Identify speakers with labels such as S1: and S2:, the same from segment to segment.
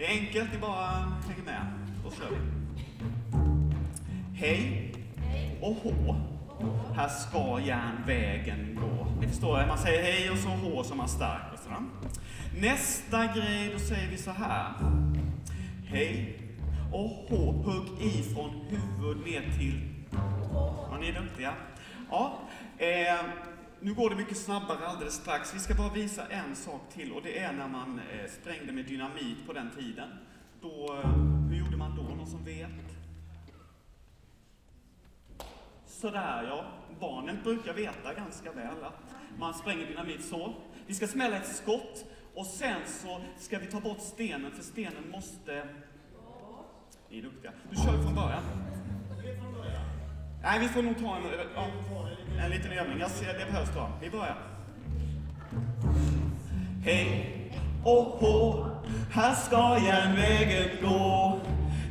S1: Det är enkelt, ni bara hänger med. Då kör vi. Hej och hå. Här ska järnvägen gå. Ni förstår, man säger hej och så hå som man stark. Och sådär. Nästa grej, då säger vi så här. Hej och hå. Hugg i från huvud ner till... Ja, ni är duktiga. Ja, eh, nu går det mycket snabbare alldeles strax. Vi ska bara visa en sak till och det är när man eh, sprängde med dynamit på den tiden. Då, eh, hur gjorde man då? Någon som vet? Sådär ja, barnen brukar veta ganska väl att man spränger dynamit så. Vi ska smälla ett skott och sen så ska vi ta bort stenen för stenen måste... Ni är duktiga. Du kör vi från början. Nej, vi får nog ta en, ja, en liten övning. Jag ser, det behövs då. Vi börjar. Hej och hå, här ska järnvägen gå.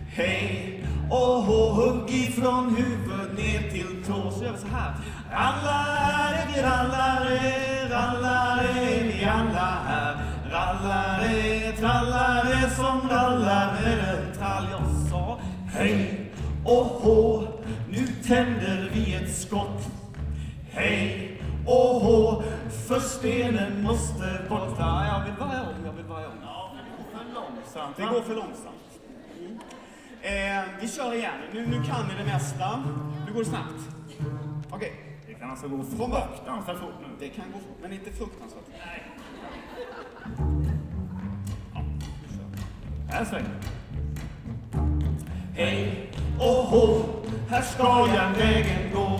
S1: Hej och hå, hugg ifrån huvud ner till tå. Så gör vi så här. Rallare, vi rallare, rallare, vi alla här. Rallare, trallare som rallar med trall. Jag sa hej och hå, tänder vi ett skott. Hej och hå, för stenen måste bort. Ja, jag vill börja om, jag vill börja om. Ja, det går för långsamt. Det går för långsamt. Mm. Eh, vi kör igen. Nu, nu kan ni det mesta. Nu går det snabbt. Okej.
S2: Det kan alltså gå fruktansvärt fort nu.
S1: Det kan gå fort, men inte fruktansvärt.
S2: Nej.
S1: Ja, nu kör vi.
S2: Här svänger
S1: Hej och hå, här ska järnvägen gå.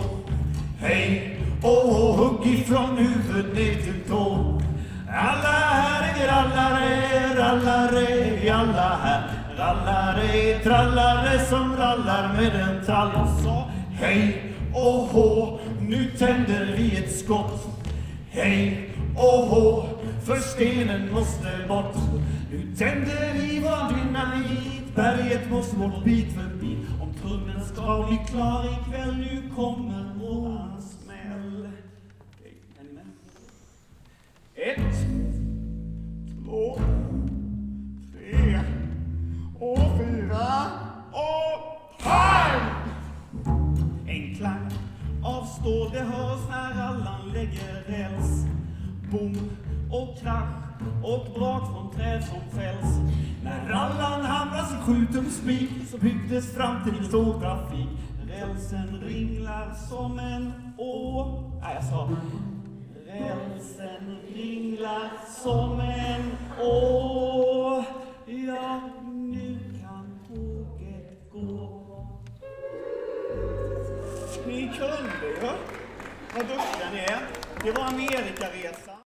S1: Hej och hå, hugg ifrån huvud ner till tå. Alla här är grallare, rallare, rallare, vi alla här. Rallare, trallare som rallar med en trall. Jag sa hej och hå, nu tänder vi ett skott. Hej och hå, för stenen måste bort. Nu tänder vi vår dynamit, berget måste bort bit för bit. Om tunneln ska bli klar ikväll, nu kommer våran smäll. Är ni med? Ett, två, tre och fyra och pang! En klang av stål, det hörs när Allan lägger räls. Bom och krasch och brak från träd som fälls. När rallan hamras i skjutumspik så byggdes framtidens tågtrafik. Rälsen ringlar som en å... Nej, jag sa... Rälsen ringlar som en å. Ja, nu kan tåget gå. Ni kunde ju. Vad duktiga ni är. Det var Amerikaresa.